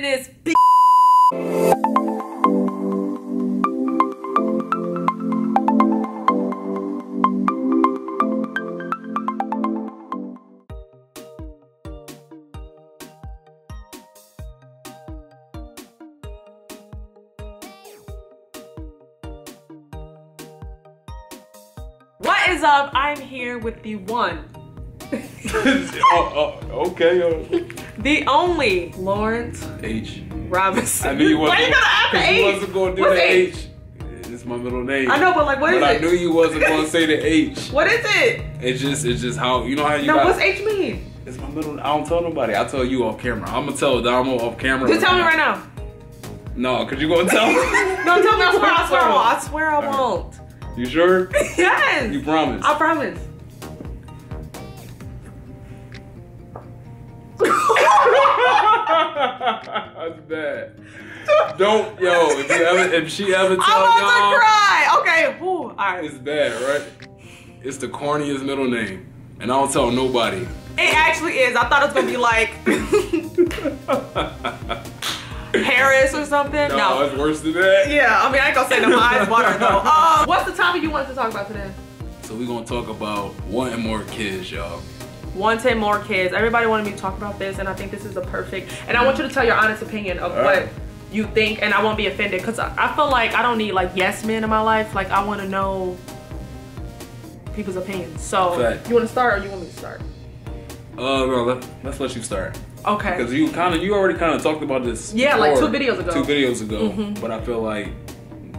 in this. What is up? I'm here with the one, oh, oh, okay. Oh. The only Lawrence H. Robinson. I knew you wasn't. Why you gotta add the 'cause you wasn't gonna do What's the H? H. It's my middle name. I know, but like, what is but I it? knew you wasn't gonna say the H. What is it? It's just, it's just how you know how you No, got. what's H mean? It's my middle. I don't tell nobody. I tell you off camera. I'm gonna tell Domo off camera. Just tell me right now. No, cause you gonna tell me. No, tell me. I swear. I swear. I won't. I swear. I won't. You sure? yes. You promise? I promise. That's bad. Don't yo. If you ever, if she ever tell I'm about y'all, to cry. Okay. Whew. All right. it's bad, right? It's the corniest middle name, and I don't tell nobody. It actually is. I thought it was gonna be like Harris or something. No, No. it's worse than that. Yeah. I mean, I ain't gonna say no eyes water though. Uh, what's the topic you wanted to talk about today? So we're gonna talk about wanting more kids, y'all. Wanting more kids. Everybody wanted me to talk about this, and I think this is the perfect. And I want you to tell your honest opinion of All what right. you think, and I won't be offended because I, I feel like I don't need like yes men in my life. Like I want to know people's opinions. So Fact. you want to start, or you want me to start? Uh, bro, let, let's let you start Okay. because you kind of you already kind of talked about this. Yeah, like two videos ago. Two videos ago, Mhm. but I feel like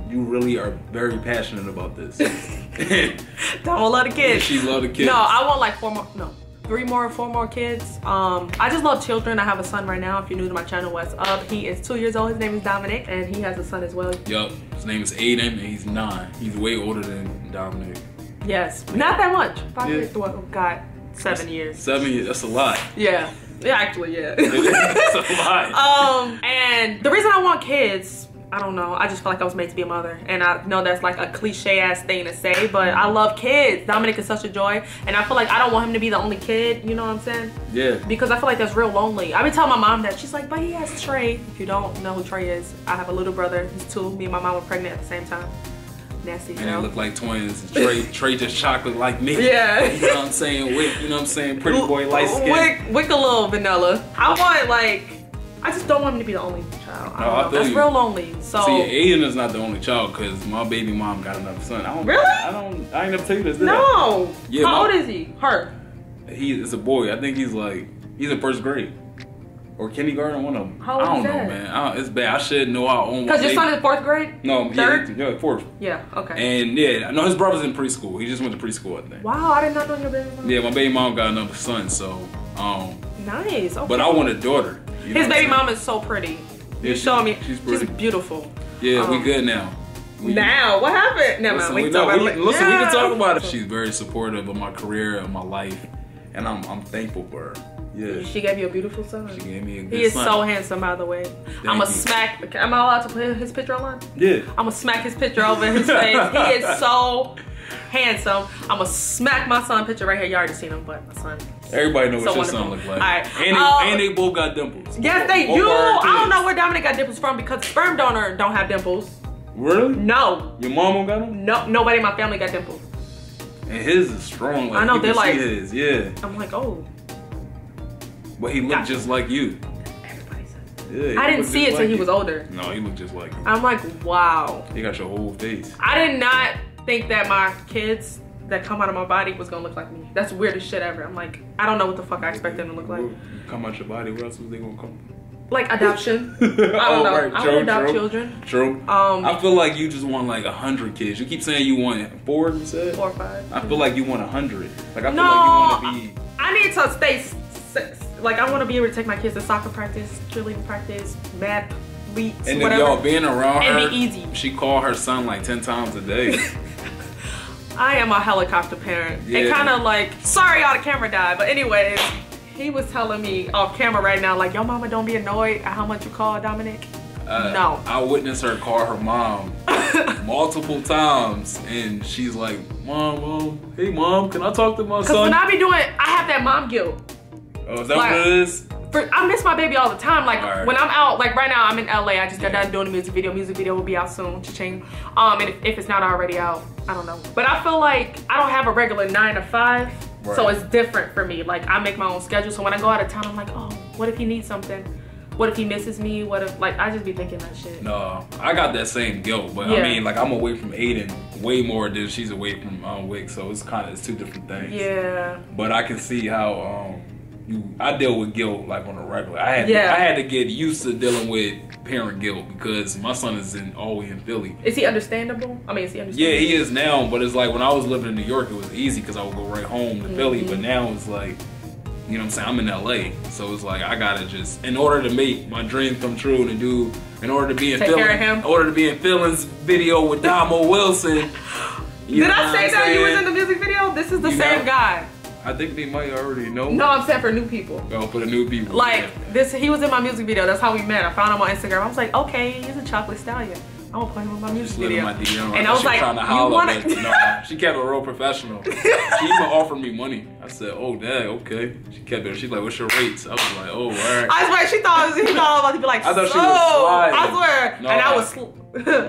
you really are very passionate about this. Don't love the kids. she love the kids. No, I want like four more. No, three more, four more kids. Um, I just love children. I have a son right now. If you're new to my channel, what's up? He is two years old. His name is Dominic, and he has a son as well. Yup, his name is Aiden, and he's nine. He's way older than Dominic. Yes, not that much. Five Yeah. years. Well, God, seven years. Seven years. That's a lot. Yeah, yeah, actually, yeah. That's a lot. um, and the reason I want kids. I don't know. I just feel like I was made to be a mother. And I know that's like a cliche ass thing to say, but I love kids. Dominic is such a joy. And I feel like I don't want him to be the only kid. You know what I'm saying? yeah. because I feel like that's real lonely. I've been telling my mom that she's like, but he has Trey. If you don't know who Trey is, I have a little brother. He's two. Me and my mom were pregnant at the same time. Nasty, And they look like twins. Trey, Trey just chocolate like me. Yeah. You know what I'm saying? Wick, you know what I'm saying? Pretty boy, light skin. Wick, wick a little vanilla. I want like, I just don't want him to be the only child. No, I feel That's you. real lonely. So See, Aiden is not the only child because my baby mom got another son. I don't. Really? I don't. I ain't never tell you this. Did I? no. Yeah, How my- old is he? Her. He is a boy. I think he's like he's in first grade or kindergarten. One of them. How old I don't is know, that? man. I don't, it's bad. I should know I own. Because your son is fourth grade. No, third? yeah, yeah, fourth. Yeah. Okay. And yeah, I know his brother's in preschool. He just went to preschool, I think. wow, I did not know your baby. mom. Yeah, my baby mom got another son, so um, Nice. Okay. but I want a daughter. You His baby mom is so pretty. Yeah, You she- me. she's pretty. beautiful. saying? Yeah, we Um, good now. We, Now, what happened? Never Listen, we, We, know, talk we, about it. listen, we can talk about it. She's very supportive of my career and my life, and I'm I'm thankful for her. Yeah, She gave you a beautiful son. she gave me a good He is son. so handsome, by the way. I'm you. gonna smack. Am I allowed to put his picture online? Yeah. I'm gonna smack his picture over his face. he is so handsome. I'm gonna smack my son picture right here. You already seen him, but my son. Everybody knows So what your son look like. And, they, um, and they both got dimples. Yes, they Both do. I don't know where Dominic got dimples from because sperm donor don't have dimples. Really? No, Your mama got them? no, nobody in my family got dimples. And his is strong. Like, I know, they're like- his, yeah. I'm like, oh, But he looked just like you. Yeah, I didn't see it just till like he was older. No, he looked just like you. I'm like, wow. He got your whole face. I did not think that my kids that come out of my body was gonna look like me. That's the weirdest shit ever. I'm like, I don't know what the fuck I expect them to look like. Come out your body, where else was they gonna come? Like adoption. I don't Oh, know. right, I true, would adopt true. children. True. Um, I feel like you just want like a hundred kids. You keep saying you want four, you said? four or five. I feel like you want a hundred. Like I feel No, like you want to be. I need to stay. s- s- Like I want to be able to take my kids to soccer practice, cheerleading practice, math, weeks, And then whatever. y'all being around And her, be easy. she called her son like ten times a day. I am a helicopter parent. And Yeah. kind of like, sorry, all the camera died. But anyways, he was telling me off camera right now, like, yo, mama, don't be annoyed at how much you call Dominic. Uh, No. I witnessed her call her mom multiple times, and she's like, "Mom, mom, hey, mom, can I talk to my son? Cause son?" when I be doing, I have that mom guilt. oh, is that like- what it is? For, I miss my baby all the time. Like when I'm out, like right now I'm in LA. I just got Yeah. done doing a music video. Music video will be out soon. Cha-ching. Um, and if, if it's not already out, I don't know. But I feel like I don't have a regular nine to five, so it's different for me. Like I make my own schedule. So when I go out of town, I'm like, oh, what if he needs something? What if he misses me? What if like I just be thinking that shit. No, I got that same guilt, but Yeah. I mean, like I'm away from Aiden way more than she's away from um, Wick, so it's kind of it's two different things. Yeah. But I can see how um you I deal with guilt like on a regular. I had Yeah. I had to get used to dealing with parent guilt because my son is in always in Philly. Is he understandable? I mean, is he Yeah, he is now, but it's like when I was living in New York, it was easy because I would go right home to Philly. Mm-hmm. But now it's like, you know what I'm saying? I'm in LA, so it's like I gotta just, in order to make my dream come true, to do, in order to be in Take Philly, care of him. in order to be in Philly's video with Domo Wilson. you Did I say that you was in the music video? This is the You same know? guy. I think they might already know. No, I'm saying for new people. Oh, for the new people. Like yeah. this, he was in my music video. That's how we met. I found him on Instagram. I was like, okay, he's a chocolate stallion. I'm gonna put him my music Just slid in video. my DM. And I was she like, trying to you holler, wanna? but no, she kept it real professional. she even offered me money. I said, "Oh, dad, okay." She kept it. She's like, "What's your rates?" I was like, "Oh, all right." I swear she thought it was, he thought I was about to be like, I thought she was sliding. I swear, No. and I was.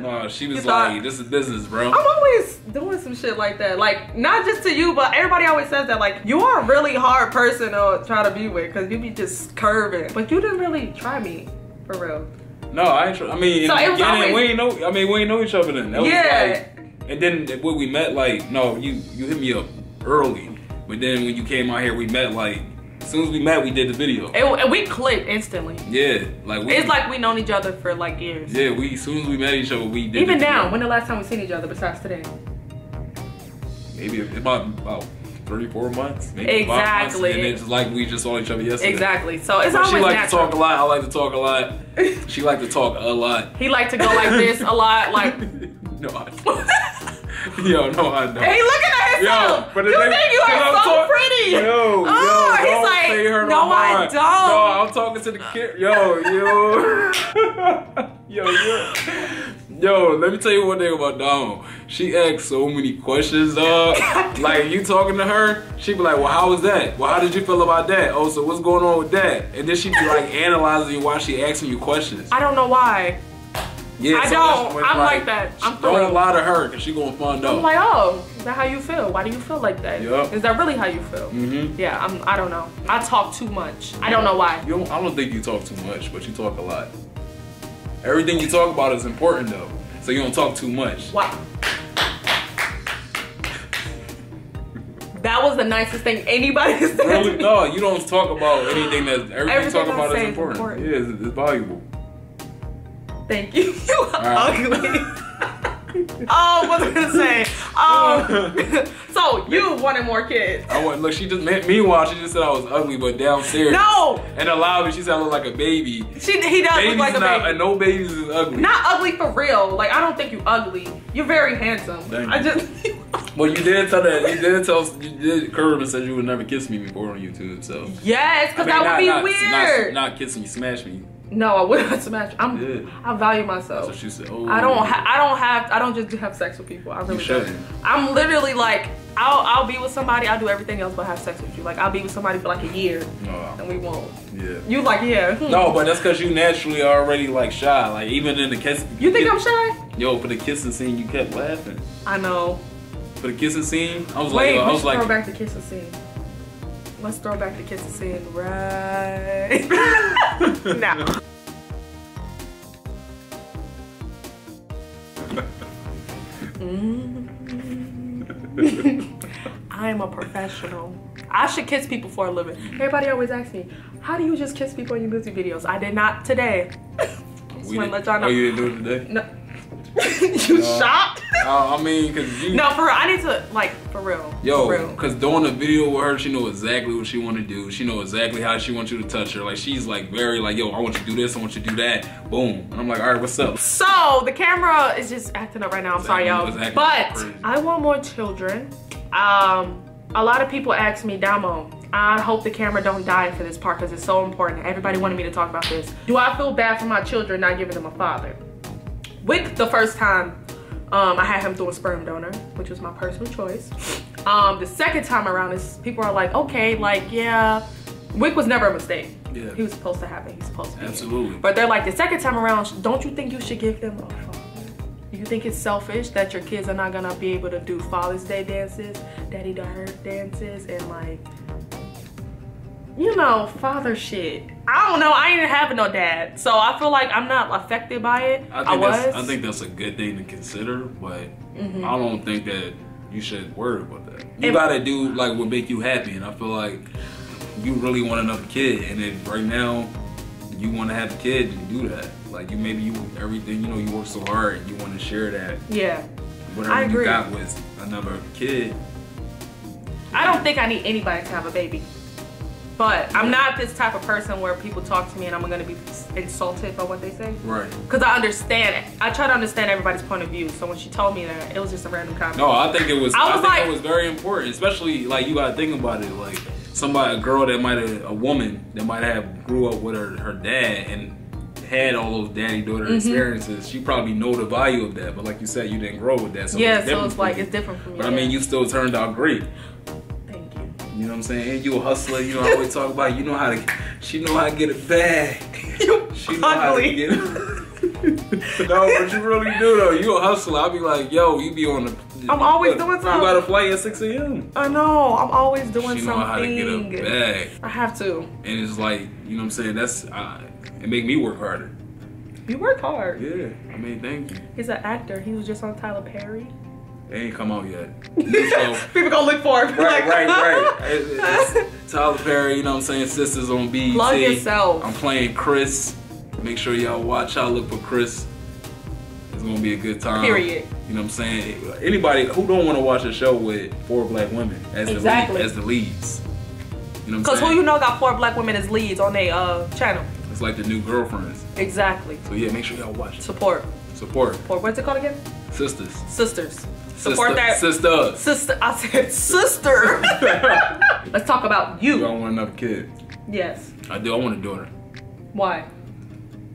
No, she was thought- like, "This is business, bro." I'm always doing some shit like that. Like, not just to you, but everybody always says that. Like, you are a really hard person to try to be with because you be just curving. But you didn't really try me, for real. No, I ain't. Tr- I mean, So it was always- we ain't know. I mean, we ain't know each other then. That Yeah. was like, and then when we met, like, no, you you hit me up early, but then when you came out here, we met like as soon as we met, we did the video. It, and we clicked instantly. yeah, like we. It's like we known each other for like years. Yeah, we as soon as we met each other, we did. Even now, when the last time we seen each other besides today? maybe about about three, four months. Maybe five months, Exactly. and it's like we just saw each other yesterday. Exactly. So it's But always she like natural. to talk a lot. I like to talk a lot. She like to talk a lot. He like to go like this a lot. Like, no, I don't. Yo, no, I don't. hey, looking at himself. but you thing- think you are I'm so talk- pretty? Yo, oh, yo, he's don't like, say her no, I don't. No, I'm talking to the kid. Yo, yo, yo, yo, yo. Let me tell you one thing about Domo. She asks so many questions, dog. like you talking to her, she be like, "Well, how was that? Well, how did you feel about that? Oh, so what's going on with that?" And then she be like analyzing you while she asking you questions. I don't know why. Yeah, I don't. I'm like that. I'm don't real. lie to her because she gonna find out. I'm like, oh, is that how you feel? Why do you feel like that? Yup. Is that really how you feel? Mm -hmm. Yeah, I'm. I don't know. I talk too much. I don't know why. You don't, I don't think you talk too much, but you talk a lot. Everything you talk about is important though, so you don't talk too much. Wow. That was the nicest thing anybody said Really? No, you don't talk about anything that everything, you Everything talk I about is is important. important. Yeah, it's, it's valuable. Thank you. You are right. ugly. oh, what was I gonna say? Um, so you wanted more kids? I want look. She just me- meanwhile she just said I was ugly, but downstairs No, And allowed me. she said I look like a baby. she he does Babies look like a not, baby. no babies is ugly. Not ugly for real. Like I don't think you ugly. You're very handsome. Thank I just. Well, you did tell that. You did tell. You did curve and said you would never kiss me before on YouTube. So yes, because that would not, be not, weird. Not, not kiss me, smash me. No, I wouldn't smash. I'm. Yeah. I value That's myself. what she said. Oh, I don't. Ha- I don't have. I don't just have sex with people. I really don't. I'm literally like, I'll I'll be with somebody. I'll do everything else but have sex with you. Like I'll be with somebody for like a year No. and we won't. Yeah. You like yeah. hmm. No, but that's because you naturally already like shy. Like even in the kiss. You think I'm shy? Yo, for the kissing scene, you kept laughing. I know. For the kissing scene, I was Wait, like, yo, I we was should like, throw back to kissing scene. Let's throw back the kissing scene right now. Mm. I'm a professional. I should kiss people for a living. Everybody always asks me, how do you just kiss people in your music videos? I did not today. Just we wanna let y'all know. oh, you didn't do it today? No. you No. shocked? Uh, I mean, cause you, No, for real. I need to like for real. yo, for real. cause doing a video with her, she know exactly what she want to do. She know exactly how she wants you to touch her. Like she's like very like, yo, I want you to do this, I want you to do that. Boom, and I'm like, all right, what's up? So the camera is just acting up right now. I'm sorry, y'all. But crazy. I want more children. Um, a lot of people ask me, Domo. I hope the camera don't die for this part because it's so important. Everybody wanted me to talk about this. Do I feel bad for my children not giving them a father? Wick, the first time, um, I had him through a sperm donor, which was my personal choice. Um, the second time around, is people are like, okay, like yeah, Wick was never a mistake. Yeah. He was supposed to have it. He's supposed to be. here. Absolutely. But they're like the second time around. Don't you think you should give them a father? You think it's selfish that your kids are not gonna be able to do Father's Day dances, Daddy daughter dances, and like, you know, father shit. I don't know. I ain't having no dad, so I feel like I'm not affected by it. I I, think was. that's I think that's a good thing to consider, but Mm-hmm. I don't think that you should worry about that. You If- gotta do like what make you happy, and I feel like you really want another kid, and then right now you want to have a kid and do that. Like you maybe you everything you know you work so hard, you want to share that yeah. whatever I you got with another kid. I don't think I need anybody to have a baby. But I'm not this type of person where people talk to me and I'm gonna be insulted by what they say. Right. Because I understand it. I try to understand everybody's point of view. So when she told me that, it was just a random comment. No, I think it was. I I, was think like- it was very important, especially like you gotta think about it. Like somebody, a girl that might have, a woman that might have grew up with her her dad and had all those daddy daughter Mm-hmm. experiences. She probably know the value of that. But like you said, you didn't grow with that. So yeah, it's so it's like you. it's different for you. But I mean, you still turned out great. You. Know what I'm saying? And you a hustler. You know how we talk about. You know how to. She know how to get it back. You She know how to get it. no, but you really do though. You a hustler. I'll be like, yo, you be on the. I'm always doing something. You got a flight at 6 a.m. I know. I'm always doing She know how to get a something. bag, I have to. and it's like, you know what I'm saying? That's uh, it make me work harder. You work hard. Yeah, I mean, thank you. He's an actor. He was just on Tyler Perry. They ain't come out yet. So, People gonna look for it. right, right, right. It's Tyler Perry, you know what I'm saying? Sistas on BET. Plug yourself. I'm playing Chris. Make sure y'all watch out, look for Chris. It's gonna be a good time. Period. You know what I'm saying? Anybody who don't want to watch a show with four black women as Exactly. the lead, as the leads. You know what I'm saying? Cause who you know got four black women as leads on their uh, channel. It's like the new girlfriends. Exactly. So yeah, make sure y'all watch. Support. Support Support. What's it called again? sisters. Sisters. Support Sister- that. sisters. Sister. I said sister. Let's talk about You don't want another kid. Yes. I do. I want a daughter. Why?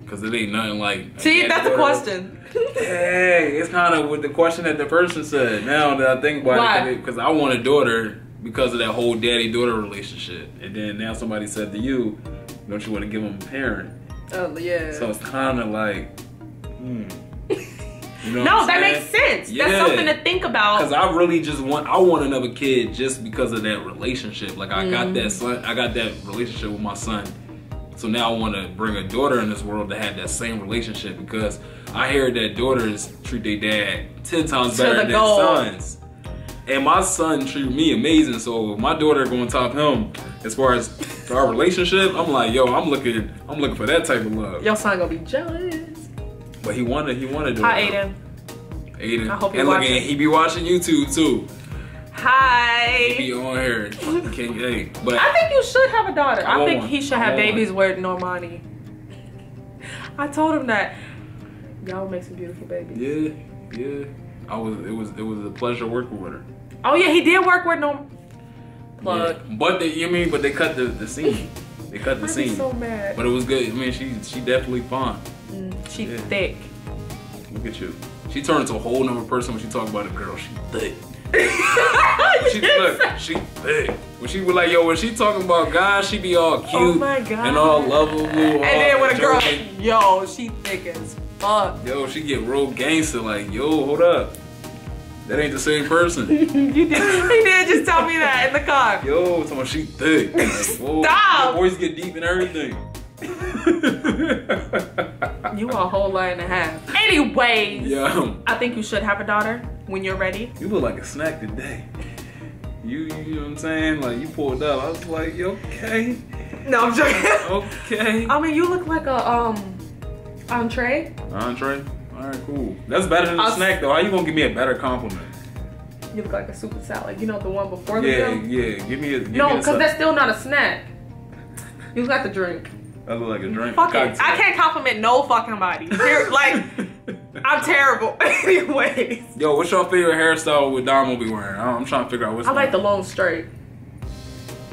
Cause it ain't nothing like. See, daddy that's the question. Hey, it's kind of with the question that the person said. Now that I think about Why? it, because I want a daughter because of that whole daddy-daughter relationship, and then now somebody said to you, "Don't you want to give them a parent?" Oh yeah. So it's kind of like, hmm. You know no, that saying? makes sense. Yeah. That's something to think about. Cause. I really just want I want another kid just because of that relationship. Like I got Mm. that son, I got that relationship with my son. So now I want to bring a daughter in this world to have that same relationship because I hear that daughters treat their dad ten times better the than goal. sons. And my son treated me amazing, so my daughter going top him as far as our relationship. I'm like, yo, I'm looking, I'm looking for that type of love. Your son gonna be jealous. But he wanted, he wanted to. Hi, Aiden. Aiden. I hope and look, watching. and he be watching YouTube too. Hi. He be on here. Can hey, but I think you should have a daughter. I I, think one. he should I have babies with Normani. I told him that. Y'all make some beautiful babies. yeah, yeah. I was, it was, it was a pleasure working with her. Oh yeah, he did work with Norm. Plug. Yeah. But they, you mean, but they cut the, the scene. They cut the scene. so mad. But it was good. I mean, she, she definitely fine. Mm, she Yeah. thick. Look at you. She turned into a whole nother person when she talk about a girl. She thick. She look, she thick. When she was like, yo, when she talking about guys, she be all cute Oh my God. and all lovable. and then when a girl, yo, she thick as fuck. yo, she get real gangster. Like, yo, hold up, that ain't the same person. you did. He did just tell me that in the car. Yo, about she thick. Like, Stop. Your voice get deep and everything. You a whole line and a half. Anyways, yeah, I think you should have a daughter when you're ready. you look like a snack today. You, you know what I'm saying? Like you pulled up. I was like, you okay, No, I'm joking. okay. I mean, you look like a um entree. Entree. All right, cool. That's better than a I'll- snack though. How you gonna give me a better compliment? You look like a super salad. You know the one before the Yeah, meal? yeah. Give me a. Give No, because that's still not a snack. You got the drink. I look like a drink. Fuck it. I can't compliment no fucking body. Like, I'm terrible. Anyways. Yo, what's your favorite hairstyle with Dom will be wearing? I'm trying to figure out what's. I like the long straight.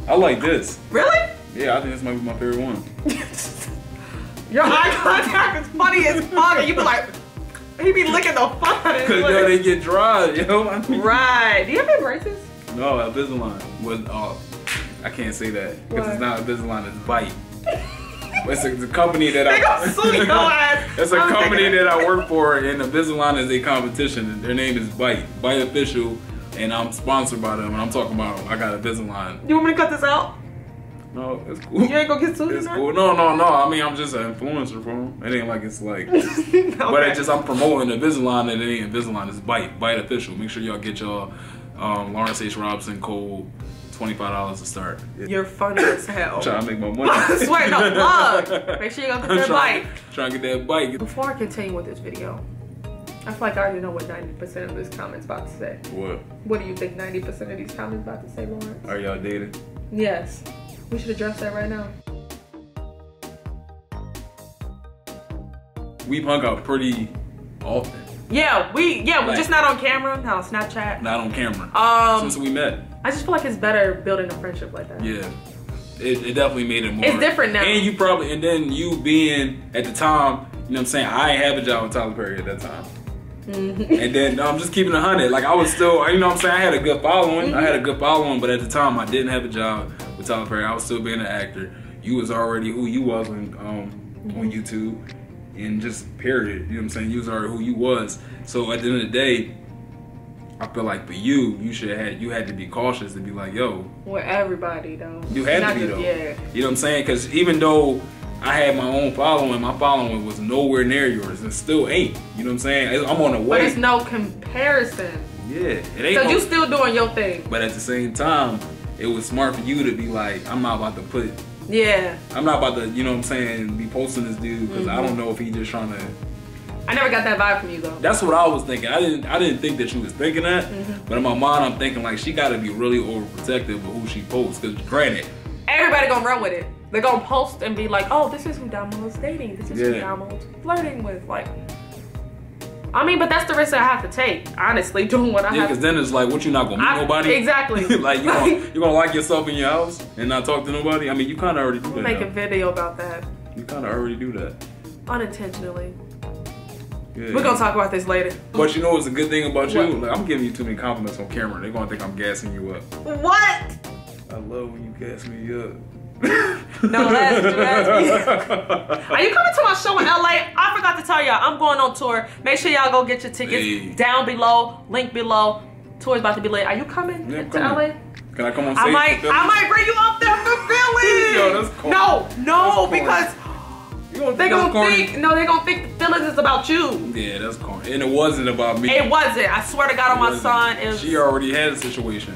I like this. Really? Yeah, I think this might be my favorite one. Your eye contact is funny as fuck. And you be like, he be licking the of Cause yo, they get dry, yo. I mean, Right. Do you have any braces? No, Invisalign was off. I can't say that because it's not Invisalign. It's Byte. It's a, it's a company that I. sue your ass. It's a I'm company that I work for, and Invisalign is a competition. And their name is Byte, Byte Official, and I'm sponsored by them. And I'm talking about I got Invisalign. You want me to cut this out? No, it's cool. You ain't gonna get sued. It's cool. No, no, no. I mean, I'm just an influencer for them. It ain't like it's like, that? but Okay. it's just I'm promoting Invisalign, and it ain't Invisalign. It's Byte, Byte Official. Make sure y'all get y'all um, Lawrence H. Robinson code, twenty five dollars to start. You're funny as hell. I'm trying to make my money. I swear, no plug. Make sure you go get that trying, bite. trying to get that bite. Before I continue with this video, I feel like I already know what 90% of this comment's about to say. What? What do you think 90% of these comments about to say, Lawrence? Are y'all dating? Yes. We should address that right now. We've hung out pretty often, Yeah, we yeah, we're just not on camera, not on Snapchat. not on camera, Um, since we met. I just feel like it's better building a friendship like that. Yeah. It, it definitely made it more. It's different now. And you probably, and then you being at the time, you know what I'm saying? I ain't have a job with Tyler Perry at that time. Mm-hmm. And then no, I'm just keeping it hundred. Like I was still, you know what I'm saying? I had a good following. I had a Mm-hmm. good following, but at the time I didn't have a job Tyler Perry. I was still being an actor. You was already who you was on um, Mm-hmm. on YouTube, and just period. You know what I'm saying? You was already who you was. So at the end of the day, I feel like for you, you should have had you had to be cautious to be like, yo, With everybody though. you had Not to be though. Yeah. You know what I'm saying? Because even though I had my own following, my following was nowhere near yours, and still ain't. You know what I'm saying? I'm on the But way. it's no comparison. yeah, it ain't. So no- you still doing your thing. but at the same time, it was smart for you to be like, I'm not about to put, Yeah. I'm not about to, you know what I'm saying, be posting this dude because I Mm-hmm. don't know if he just trying to. I never got that vibe from you though. That's what I was thinking. I didn't, I didn't think that she was thinking that, Mm-hmm. but in my mind, I'm thinking like she got to be really overprotective of who she posts. Because granted, Everybody gonna run with it. They're gonna post and be like, oh, this is who Domo's dating. This is who Yeah. Domo's flirting with. Like, I mean, but that's the risk I have to take, honestly, doing what I yeah, have because then it's like, what you not gonna meet I- nobody? exactly. like you gonna, you gonna lock yourself in your house and not talk to nobody? I mean, you kind of already do We'll that. make a video about that You kind of already do that. unintentionally. Yeah. We're gonna talk about this later. But you know what's a good thing about you? Like, I'm giving you too many compliments on camera. They're gonna think I'm gassing you up. What? I love when you gas me up. No, that's that's. Are you coming to my show in LA? I forgot to tell y'all, I'm going on tour. Make sure y'all go get your tickets Hey. down below, link below. Tour's about to be lit. Are you coming Yeah, to coming. LA? Can I come on stage? I might. I might bring you up there for Philly. Yo, that's. No, no, That's because gonna they gonna corny? think, no, they're gonna think the feelings is about you. Yeah, that's corny. And it wasn't about me. It wasn't. I swear to God on my wasn't. son. It was. She already had a situation.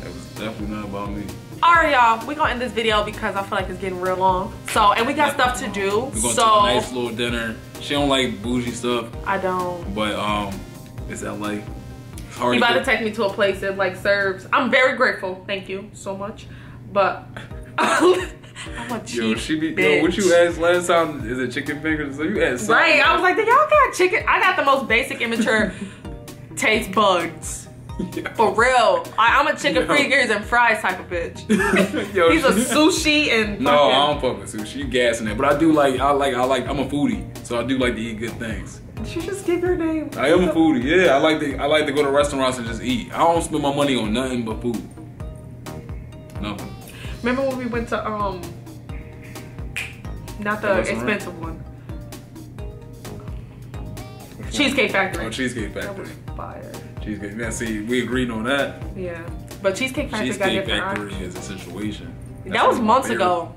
That was definitely not about me. All right, y'all. We gonna end this video because I feel like it's getting real long. So, and we got stuff to do. We're going So a nice little dinner. She don't like bougie stuff, I don't. but um, it's LA. It's hard You about to take me to a place that like serves. I'm very grateful. Thank you so much. But I'm a cheap Yo, she be bitch. yo. What you asked last time? Is it chicken fingers? So you asked. something. Right. I was like, did y'all got chicken. I got the most basic immature taste buds. For real. I, I'm a chicken Yo. fingers and fries type of bitch. yo, He's a sushi and No, I don't fuck with sushi. You gassing it, but I do like. I like. I like. I'm a foodie, so I do like to eat good things. Did you just give your name? I am a foodie. Yeah, I like to. I like to go to restaurants and just eat. I don't spend my money on nothing but food. Nothing. Remember when we went to um not the That expensive one. Cheesecake Factory. Oh, Cheesecake That Factory. was fire. Cheesecake. Now, see, we agreed on that. Yeah. But Cheesecake Factory Cheesecake Factory is a situation. That's That was one of my months ago.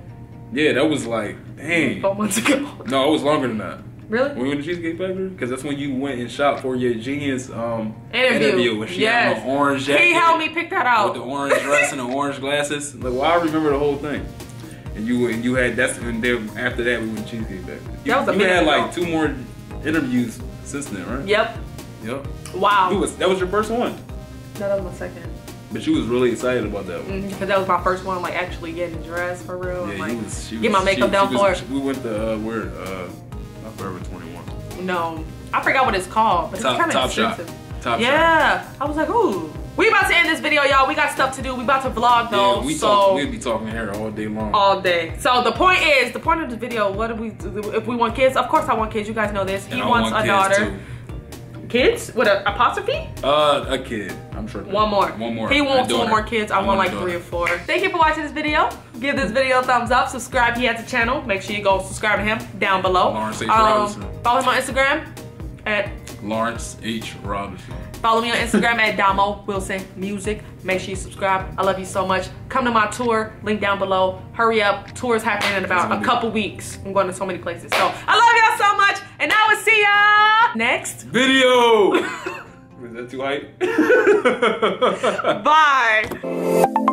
Yeah, that was like, dang. Four months ago. No, it was longer than that. Really? When we went to Cheesecake Factory, because that's when you went and shot for your genius um, Interview. and she Yes. had an orange jacket. He helped me pick that out. with the orange dress and the orange glasses. Like, well, I remember the whole thing. And you and you had that's and then after that we went to Cheesecake Factory. You, That was a you had ago. like two more interviews since then, right? Yep. Yep. Wow. You was that was your first one, no, that was my second. but you was really excited about that one. Because that was my first one, like actually getting dressed for real. and, Yeah, like, you was. She get my makeup she, down she for was, it. We went to uh, where? Uh, not Forever Twenty One. No, I forgot what it's called, but Top it's kind Top of Shop. expensive. Top Shop. Yeah, I was like, ooh. We about to end this video, y'all. We got stuff to do. We about to vlog though, Yeah, we so talk. We'd be talking here all day long. all day. So the point is, the point of the video, what do we do? If we want kids, of course I want kids. You guys know this. He I wants want a kids, daughter. too. Kids with an apostrophe? Uh, a kid. I'm sure. One more. One more. He wants one more kids. I, want a like three or four. Thank you for watching this video. Give this video a thumbs up. Subscribe. He has a channel. Make sure you go subscribe to him down below. Um, Lawrence H. Robinson. follow him on Instagram at Lawrence H. Robinson. Follow me on Instagram at Domo Wilson Music. Make sure you subscribe. I love you so much. Come to my tour, link down below. Hurry up. Tour is happening in about a couple weeks. I'm going to so many places. So I love y'all so much. And I will see ya next. Video. Is that too hype? Bye.